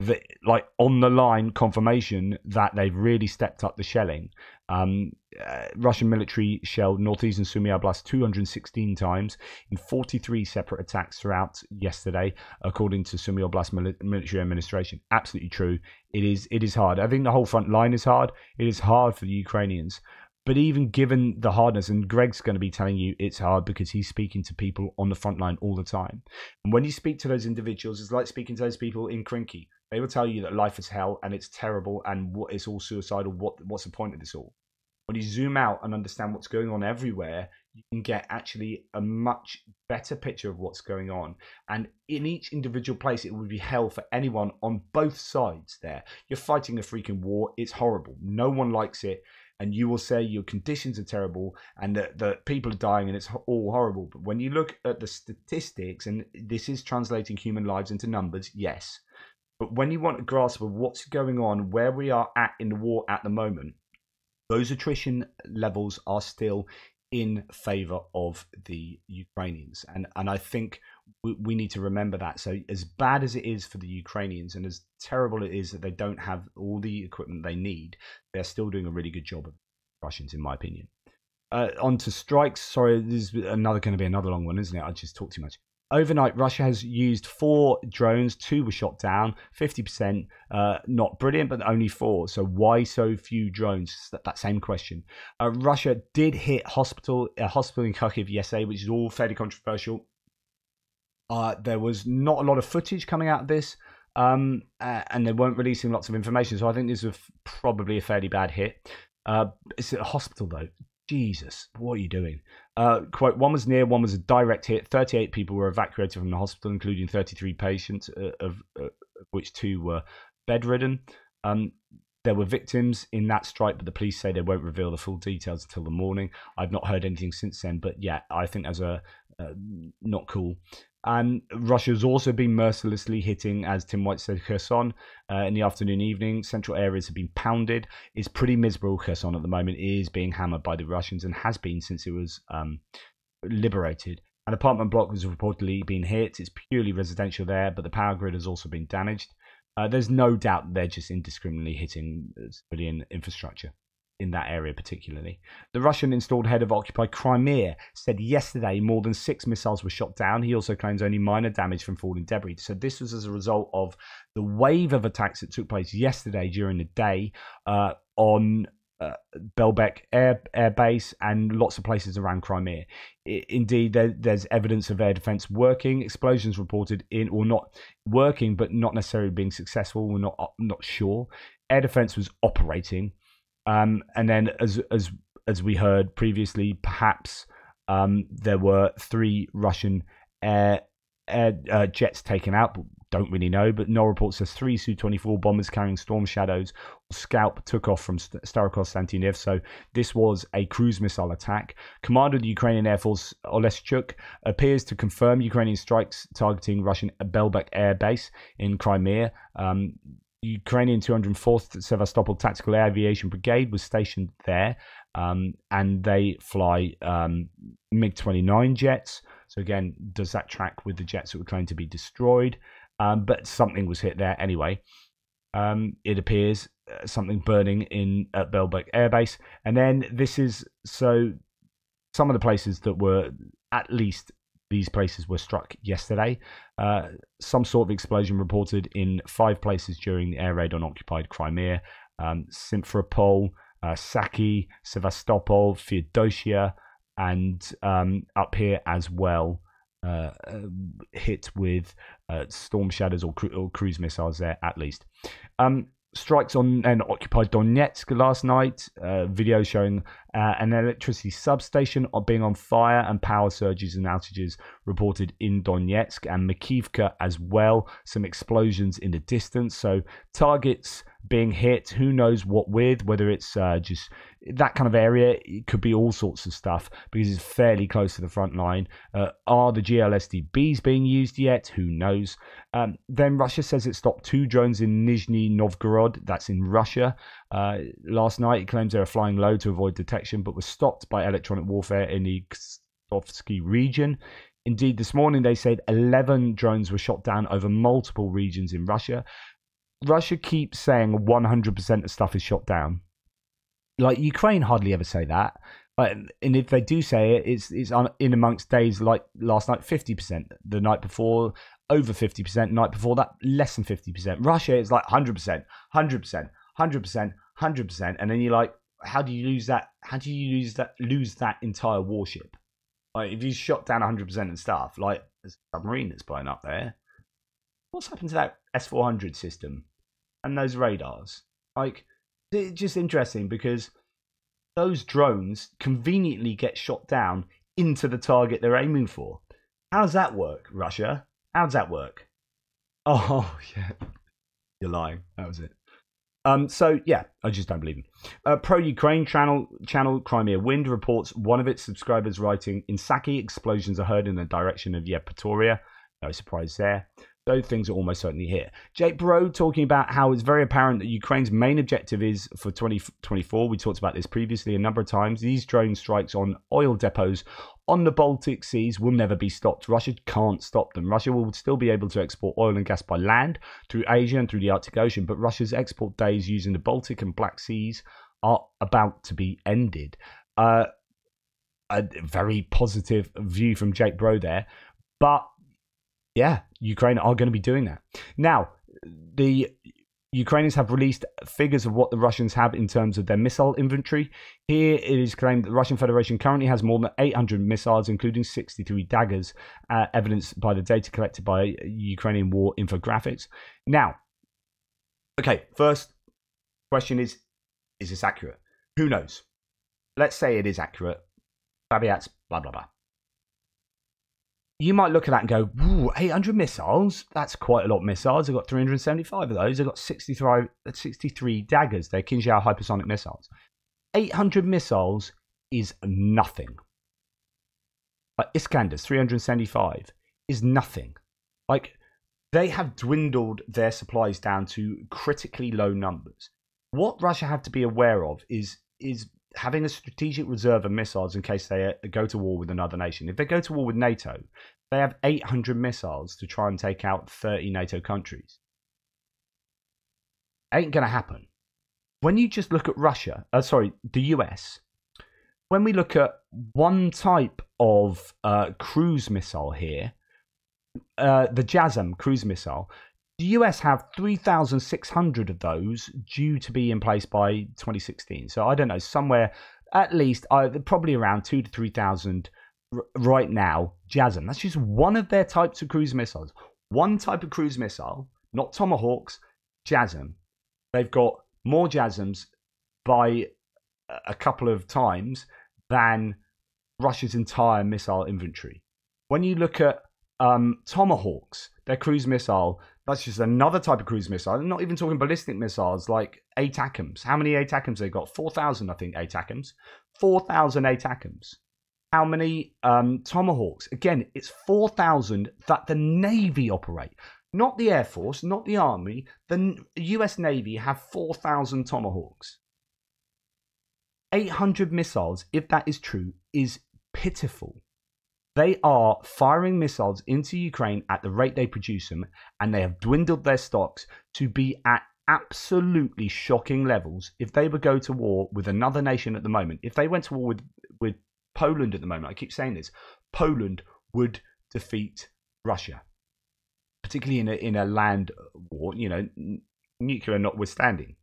The, like on the line confirmation that they've really stepped up the shelling. Um, uh, Russian military shelled northeastern Sumy Oblast 216 times in 43 separate attacks throughout yesterday, according to Sumy Oblast military administration. Absolutely true. It is. It is hard. I think the whole front line is hard. It is hard for the Ukrainians. But even given the hardness, and Greg's going to be telling you it's hard because he's speaking to people on the front line all the time. And when you speak to those individuals, it's like speaking to those people in Krinky. They will tell you that life is hell and it's terrible and what it's all suicidal. What what's the point of this all? When you zoom out and understand what's going on everywhere, you can get actually a much better picture of what's going on. And in each individual place, it would be hell for anyone on both sides there. You're fighting a freaking war. It's horrible. No one likes it and you will say your conditions are terrible and that, that people are dying and it's all horrible. But when you look at the statistics, and this is translating human lives into numbers, yes. But when you want a grasp of what's going on, where we are at in the war at the moment, those attrition levels are still in favor of the Ukrainians. And and I think we, we, need to remember that. So as bad as it is for the Ukrainians and as terrible it is that they don't have all the equipment they need, they're still doing a really good job of Russians, in my opinion. Uh, on to strikes. Sorry, this is another going to be another long one, isn't it? I just talked too much. Overnight, Russia has used four drones. Two were shot down. Fifty percent, uh, not brilliant, but only four. So why so few drones? That, that same question. Uh, Russia did hit hospital a hospital in Kharkiv yesterday, which is all fairly controversial. Uh, there was not a lot of footage coming out of this, um, and they weren't releasing lots of information. So I think this was probably a fairly bad hit. Uh, it's a hospital though. Jesus, what are you doing? Uh, quote, one was near, one was a direct hit. 38 people were evacuated from the hospital, including 33 patients, uh, of, uh, of, which two were bedridden. Um, there were victims in that strike, but the police say they won't reveal the full details until the morning. I've not heard anything since then, but yeah, I think that's a uh, not cool. And Russia's also been mercilessly hitting, as Tim White said, Kherson uh, in the afternoon, evening. Central areas have been pounded. It's pretty miserable. Kherson at the moment it is being hammered by the Russians and has been since it was um, liberated. An apartment block has reportedly been hit. It's purely residential there, but the power grid has also been damaged. Uh, there's no doubt they're just indiscriminately hitting civilian infrastructure in that area particularly. The Russian installed head of occupied Crimea said yesterday more than six missiles were shot down. He also claims only minor damage from falling debris. So this was as a result of the wave of attacks that took place yesterday during the day uh, on uh, Belbek air, air base and lots of places around Crimea. I, indeed, there, there's evidence of air defense working. Explosions reported in or not working, but not necessarily being successful. We're not not sure. Air defense was operating. Um, and then, as as as we heard previously, perhaps um, there were three Russian air, air uh, jets taken out. But Don't really know, but no report says three Su-24 bombers carrying Storm Shadows Scalp took off from Starokonstantinov. So this was a cruise missile attack. Commander of the Ukrainian Air Force Oleshchuk appears to confirm Ukrainian strikes targeting Russian Belbek Air Base in Crimea. Um, Ukrainian 204th Sevastopol Tactical Aviation Brigade was stationed there, um, and they fly um, MiG 29 jets. So, again, does that track with the jets that were claimed to be destroyed? Um, but something was hit there anyway. Um, it appears uh, something burning in at Belbek Air Base. And then this is so some of the places that were at least these places were struck yesterday. Uh, some sort of explosion reported in five places during the air raid on occupied Crimea um, Simferopol, uh, Saki, Sevastopol, Feodosia, and um, up here as well. Uh, uh, hit with uh, storm shadows or, cru- or, cruise missiles there at least. Um, strikes on an occupied Donetsk last night. Uh, video showing uh, an electricity substation being on fire and power surges and outages reported in Donetsk and Makivka as well. Some explosions in the distance. So targets being hit. Who knows what with? Whether it's uh, just that kind of area. It could be all sorts of stuff because it's fairly close to the front line. Uh, are the GLSDBs being used yet? Who knows? Um, then Russia says it stopped two drones in Nizhny Novgorod. That's in Russia. Uh, last night, it claims they were flying low to avoid detection, but was stopped by electronic warfare in the Kstovsky region. Indeed, this morning they said 11 drones were shot down over multiple regions in Russia. Russia keeps saying 100% of stuff is shot down. Like Ukraine hardly ever say that. But, and if they do say it, it's it's in amongst days like last night, fifty percent. The night before, over fifty percent. Night before that, less than fifty percent. Russia is like hundred percent, hundred percent, hundred percent, hundred percent. And then you're like, how do you lose that? How do you lose that? Lose that entire warship? Like if you shot down hundred percent and stuff, like there's a submarine that's blowing up there. What's happened to that S four hundred system and those radars? Like it's just interesting because those drones conveniently get shot down into the target they're aiming for. How does that work, Russia? How does that work? Oh, yeah. You're lying. That was it. Um, so yeah, I just don't believe him. Uh, Pro Ukraine channel channel Crimea Wind reports one of its subscribers writing in Saki explosions are heard in the direction of Yevpatoria. No surprise there those things are almost certainly here. Jake Broe talking about how it's very apparent that Ukraine's main objective is for 2024. We talked about this previously a number of times. These drone strikes on oil depots on the Baltic seas will never be stopped. Russia can't stop them. Russia will still be able to export oil and gas by land through Asia and through the Arctic Ocean, but Russia's export days using the Baltic and Black Seas are about to be ended. Uh, a very positive view from Jake Broe there. But yeah, Ukraine are going to be doing that. Now, the Ukrainians have released figures of what the Russians have in terms of their missile inventory. Here it is claimed that the Russian Federation currently has more than 800 missiles, including 63 daggers, uh, evidenced by the data collected by Ukrainian War Infographics. Now, okay, first question is is this accurate? Who knows? Let's say it is accurate. Babiats, blah, blah, blah you might look at that and go, Ooh, 800 missiles? That's quite a lot of missiles. I've got 375 of those. I've got 63, 63 daggers. They're Kinzhal hypersonic missiles. 800 missiles is nothing. Like Iskanders, 375, is nothing. Like, they have dwindled their supplies down to critically low numbers. What Russia have to be aware of is is having a strategic reserve of missiles in case they uh, go to war with another nation. If they go to war with NATO, they have 800 missiles to try and take out 30 NATO countries. Ain't going to happen. When you just look at Russia, uh, sorry, the US, when we look at one type of uh, cruise missile here, uh, the JASSM cruise missile, the US have 3,600 of those due to be in place by 2016. So I don't know, somewhere at least uh, probably around two to 3,000 r- right now. JASSM, that's just one of their types of cruise missiles. One type of cruise missile, not Tomahawks, JASSM. They've got more JASSMs by a couple of times than Russia's entire missile inventory. When you look at um, Tomahawks, their cruise missile, that's just another type of cruise missile. I'm not even talking ballistic missiles like ATACMS. How many ATACMS they got? 4,000, I think, ATACMS. 4,000 ATACMS. How many um, Tomahawks? Again, it's 4,000 that the Navy operate. Not the Air Force, not the Army. The US Navy have 4,000 Tomahawks. 800 missiles, if that is true, is pitiful. They are firing missiles into Ukraine at the rate they produce them, and they have dwindled their stocks to be at absolutely shocking levels. If they would go to war with another nation at the moment, if they went to war with, with Poland at the moment, I keep saying this, Poland would defeat Russia, particularly in a, in a land war, you know, n- nuclear notwithstanding.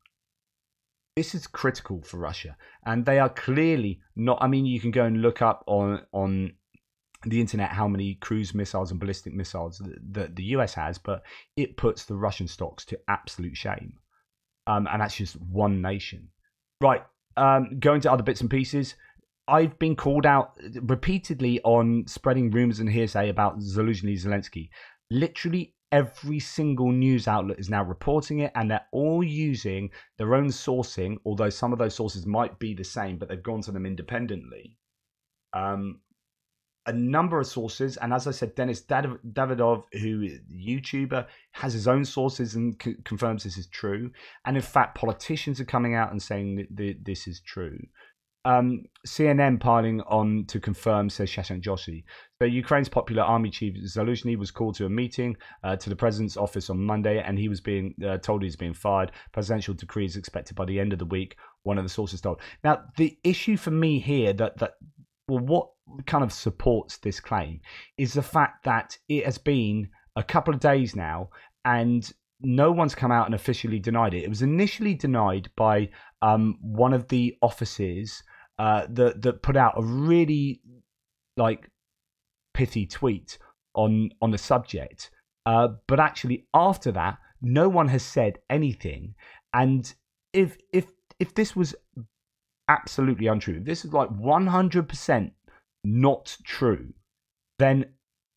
This is critical for Russia, and they are clearly not. I mean, you can go and look up on on the internet how many cruise missiles and ballistic missiles that the US has, but it puts the Russian stocks to absolute shame. Um, and that's just one nation. Right, um, going to other bits and pieces. I've been called out repeatedly on spreading rumors and hearsay about Zaluzhny Zelensky. Literally every single news outlet is now reporting it, and they're all using their own sourcing, although some of those sources might be the same, but they've gone to them independently. Um, a number of sources, and as I said, Denys Davydov, who YouTuber, has his own sources and c- confirms this is true. And in fact, politicians are coming out and saying that th- this is true. Um, CNN piling on to confirm, says Shashank Joshi. So Ukraine's popular army chief Zaluzhny was called to a meeting uh, to the president's office on Monday, and he was being uh, told he's being fired. Presidential decree is expected by the end of the week. One of the sources told. Now, the issue for me here that that well, what kind of supports this claim is the fact that it has been a couple of days now and no one's come out and officially denied it. It was initially denied by um, one of the offices uh, that that put out a really like pithy tweet on on the subject. Uh, but actually, after that, no one has said anything. And if if if this was absolutely untrue, this is like one hundred percent not true, then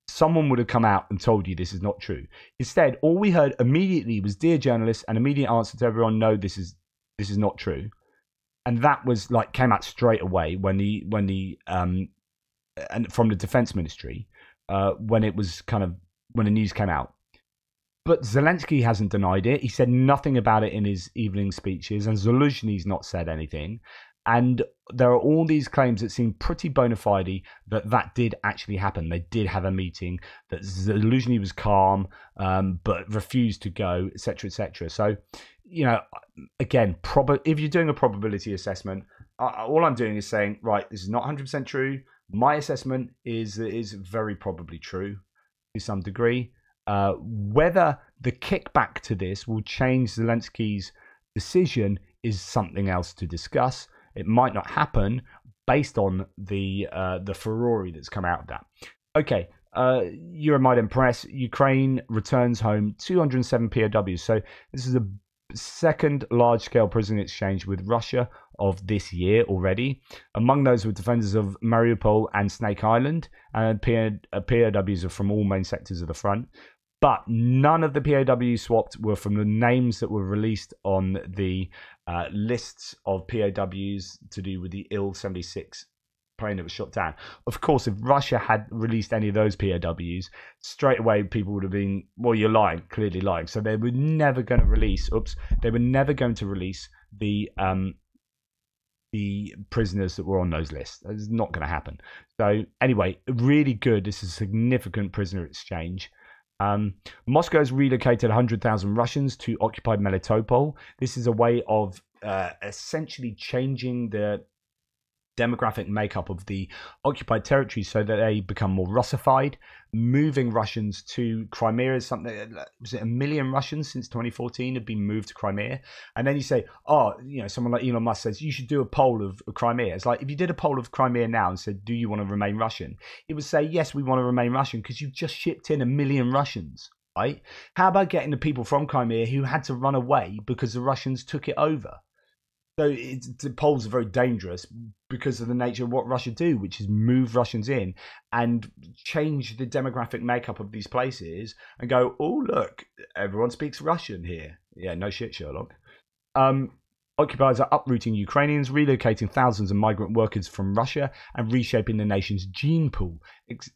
someone would have come out and told you this is not true. Instead, all we heard immediately was "Dear journalists," an immediate answer to everyone, "No, this is this is not true," and that was like came out straight away when the when the um and from the defense ministry uh when it was kind of when the news came out. But Zelensky hasn't denied it. He said nothing about it in his evening speeches, and Zaluzhny's not said anything. And there are all these claims that seem pretty bona fide that that did actually happen. They did have a meeting, that Zaluzhny was calm, um, but refused to go, etc., etc. So, you know, again, prob- if you're doing a probability assessment, uh, all I'm doing is saying, right, this is not 100% true. My assessment is is very probably true to some degree. Uh, whether the kickback to this will change Zelensky's decision is something else to discuss. It might not happen based on the uh, the furore that's come out of that. Okay, uh, Euromaidan Press, Ukraine returns home 207 POWs. So this is the second large-scale prison exchange with Russia of this year already. Among those were defenders of Mariupol and Snake Island, and POWs are from all main sectors of the front. But none of the POWs swapped were from the names that were released on the uh, lists of POWs to do with the Il 76 plane that was shot down. Of course, if Russia had released any of those POWs, straight away people would have been, well, you're lying, clearly lying. So they were never going to release, oops, they were never going to release the um, the prisoners that were on those lists. It's not going to happen. So anyway, really good. This is a significant prisoner exchange. Um, Moscow has relocated 100,000 Russians to occupied Melitopol. This is a way of uh, essentially changing the demographic makeup of the occupied territories so that they become more Russified. Moving Russians to Crimea is something, uh, was it a million Russians since 2014 have been moved to Crimea? And then you say, oh, you know, someone like Elon Musk says, you should do a poll of, of Crimea. It's like if you did a poll of Crimea now and said, do you want to remain Russian? It would say, yes, we want to remain Russian because you've just shipped in a million Russians. Right? How about getting the people from Crimea who had to run away because the Russians took it over? So the polls are very dangerous because of the nature of what Russia do, which is move Russians in and change the demographic makeup of these places and go, oh look, everyone speaks Russian here. Yeah, no shit, Sherlock. Um, occupiers are uprooting Ukrainians, relocating thousands of migrant workers from Russia, and reshaping the nation's gene pool.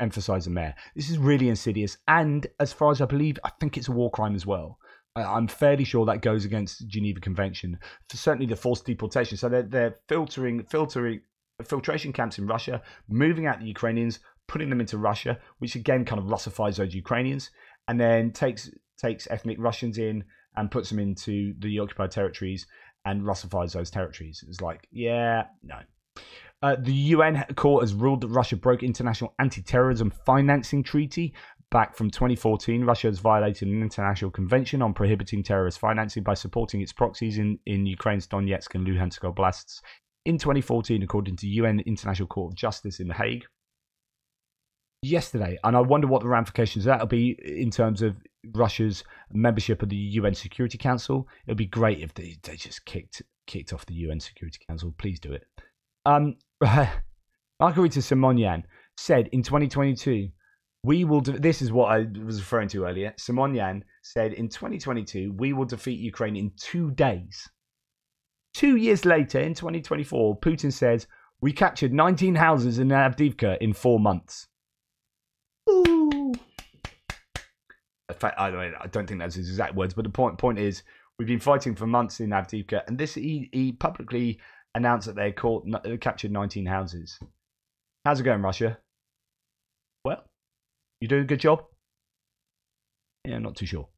Emphasise the mayor. This is really insidious, and as far as I believe, I think it's a war crime as well. I'm fairly sure that goes against Geneva Convention. For certainly the forced deportation. So they're, they're filtering, filtering, filtration camps in Russia, moving out the Ukrainians, putting them into Russia, which again kind of Russifies those Ukrainians, and then takes takes ethnic Russians in and puts them into the occupied territories and Russifies those territories. It's like, yeah, no. Uh, the UN court has ruled that Russia broke international anti-terrorism financing treaty back from 2014. Russia has violated an international convention on prohibiting terrorist financing by supporting its proxies in, in Ukraine's Donetsk and Luhansk oblasts in 2014, according to UN International Court of Justice in The Hague. Yesterday, and I wonder what the ramifications of that'll be in terms of Russia's membership of the UN Security Council. It'd be great if they, they just kicked kicked off the UN Security Council. Please do it. Um, Margarita Simonyan said in 2022, we will. De- this is what I was referring to earlier. Simonyan said in 2022, we will defeat Ukraine in two days. Two years later, in 2024, Putin says we captured 19 houses in Avdiivka in four months. Ooh. In fact, I don't, I don't think that's his exact words, but the point point is we've been fighting for months in Avdiivka, and this he, he publicly announced that they caught, captured 19 houses. How's it going, Russia? You doing a good job? Yeah, not too sure.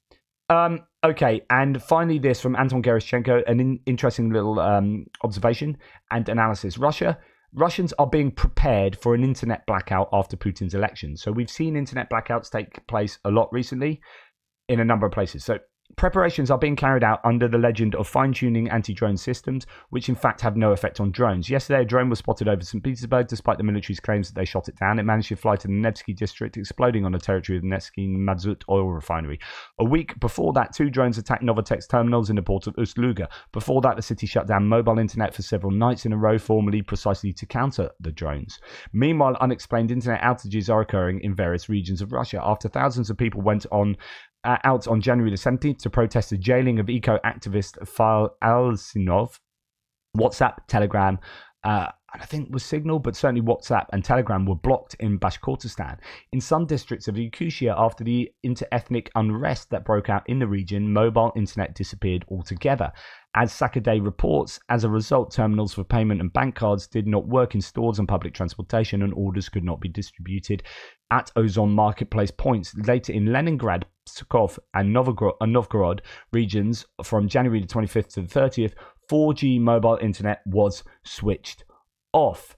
Um, okay, and finally, this from Anton Gerashchenko, an in- interesting little um, observation and analysis. Russia, Russians are being prepared for an internet blackout after Putin's election. So we've seen internet blackouts take place a lot recently in a number of places. So Preparations are being carried out under the legend of fine tuning anti drone systems, which in fact have no effect on drones. Yesterday, a drone was spotted over St. Petersburg despite the military's claims that they shot it down. It managed to fly to the Nevsky district, exploding on the territory of the Nevsky Mazut oil refinery. A week before that, two drones attacked Novatek's terminals in the port of Ust-Luga. Before that, the city shut down mobile internet for several nights in a row, formally precisely to counter the drones. Meanwhile, unexplained internet outages are occurring in various regions of Russia after thousands of people went on uh, out on January the 17th to protest the jailing of eco activist Fail Alsynov. WhatsApp, Telegram, uh, and I think was Signal, but certainly WhatsApp and Telegram were blocked in Bashkortostan. In some districts of Yakutia, after the inter-ethnic unrest that broke out in the region, mobile internet disappeared altogether. As SakhaDay reports, as a result, terminals for payment and bank cards did not work in stores and public transportation, and orders could not be distributed at Ozon marketplace points. Later in Leningrad, Pskov, and Novgorod uh, regions, from January the 25th to the 30th, 4G mobile internet was switched off.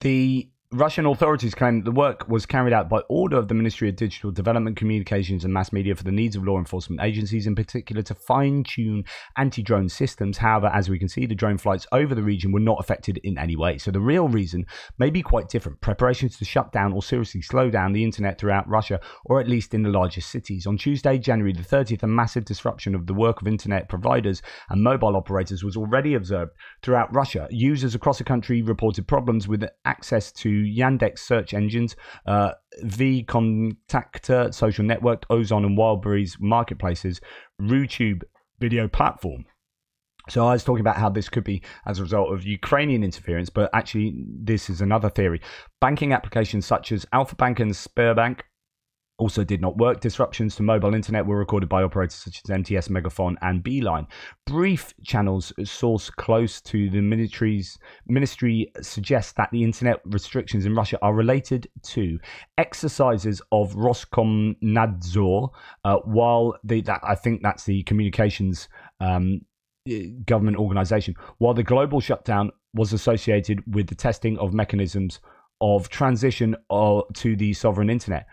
The Russian authorities claim the work was carried out by order of the Ministry of Digital Development, Communications and Mass Media for the needs of law enforcement agencies, in particular to fine tune anti drone systems. However, as we can see, the drone flights over the region were not affected in any way. So the real reason may be quite different preparations to shut down or seriously slow down the internet throughout Russia, or at least in the largest cities. On Tuesday, January the 30th, a massive disruption of the work of internet providers and mobile operators was already observed throughout Russia. Users across the country reported problems with access to Yandex search engines, uh, vKontakte social network, Ozon and Wildberries marketplaces, RuTube video platform. So I was talking about how this could be as a result of Ukrainian interference, but actually this is another theory. Banking applications such as Alfa Bank and Sberbank also did not work. Disruptions to mobile internet were recorded by operators such as MTS, Megafon, and Beeline. Brief channels source close to the ministry's ministry suggests that the internet restrictions in Russia are related to exercises of Roskomnadzor, uh, while the, that I think that's the communications um, government organization, while the global shutdown was associated with the testing of mechanisms of transition uh, to the sovereign internet.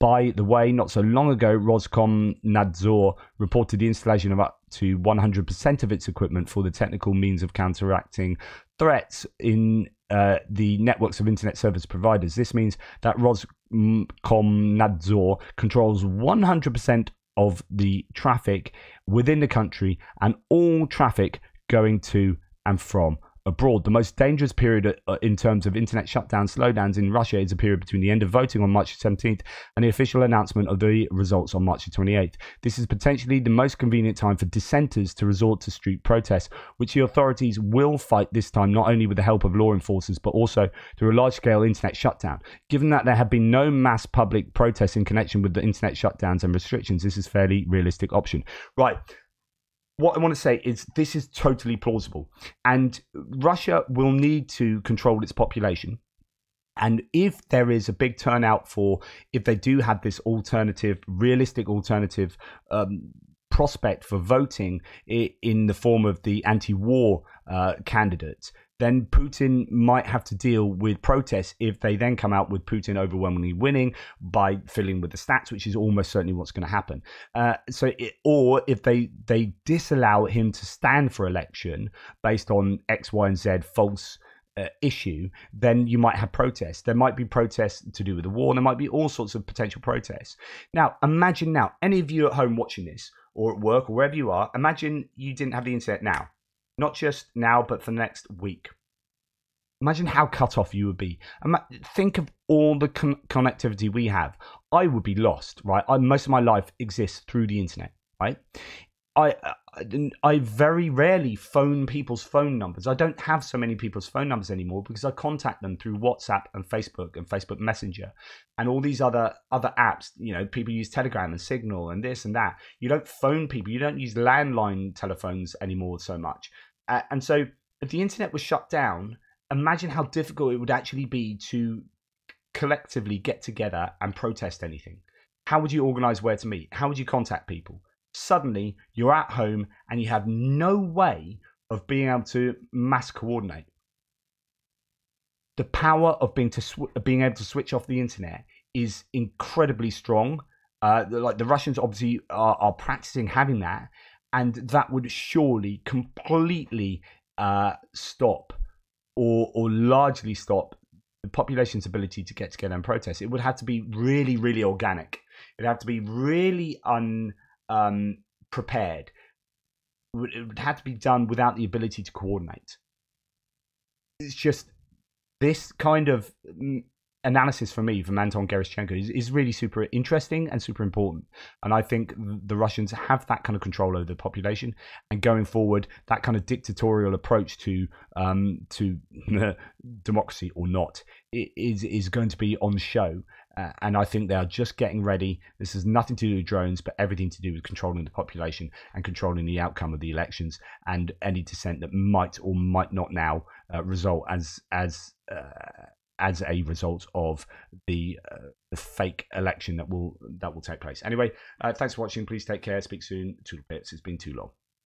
By the way, not so long ago, Roskomnadzor reported the installation of up to 100% of its equipment for the technical means of counteracting threats in uh, the networks of internet service providers. This means that Roskomnadzor controls 100% of the traffic within the country and all traffic going to and from abroad. The most dangerous period uh, in terms of internet shutdown slowdowns in Russia is a period between the end of voting on March 17th and the official announcement of the results on March 28th. This is potentially the most convenient time for dissenters to resort to street protests, which the authorities will fight this time not only with the help of law enforcers but also through a large scale internet shutdown. Given that there have been no mass public protests in connection with the internet shutdowns and restrictions, this is a fairly realistic option. Right what I want to say is this is totally plausible. And Russia will need to control its population. And if there is a big turnout for, if they do have this alternative, realistic alternative um, prospect for voting in the form of the anti war uh, candidates, then Putin might have to deal with protests if they then come out with Putin overwhelmingly winning by filling with the stats, which is almost certainly what's going to happen. Uh, so, it, or if they they disallow him to stand for election based on X, Y, and Z false. Uh, issue, then you might have protests. There might be protests to do with the war. There might be all sorts of potential protests. Now, imagine now, any of you at home watching this, or at work, or wherever you are, imagine you didn't have the internet now not just now, but for the next week. Imagine how cut off you would be. Think of all the con- connectivity we have. I would be lost, right? I, most of my life exists through the internet, right? I, I very rarely phone people's phone numbers. I don't have so many people's phone numbers anymore because I contact them through WhatsApp and Facebook and Facebook Messenger and all these other other apps. You know, people use Telegram and Signal and this and that. You don't phone people. You don't use landline telephones anymore so much. Uh, and so, if the internet was shut down, imagine how difficult it would actually be to collectively get together and protest anything. How would you organize where to meet? How would you contact people? Suddenly you're at home and you have no way of being able to mass coordinate. The power of being to sw- being able to switch off the internet is incredibly strong. Uh, like the Russians obviously are, are, practicing having that, and that would surely completely uh, stop or or largely stop the population's ability to get together and protest. It would have to be really, really organic. It'd have to be really un um, prepared. It had to be done without the ability to coordinate. It's just this kind of mm, analysis for me from Anton Gerashchenko is, is really super interesting and super important. And I think the Russians have that kind of control over the population. And going forward, that kind of dictatorial approach to um, to democracy or not is is going to be on show. Uh, and I think they are just getting ready. This has nothing to do with drones, but everything to do with controlling the population and controlling the outcome of the elections and any dissent that might or might not now uh, result as as uh, as a result of the, uh, the fake election that will that will take place. Anyway, uh, thanks for watching. Please take care. Speak soon. Two bits. It's been too long.